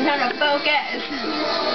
I'm trying to focus.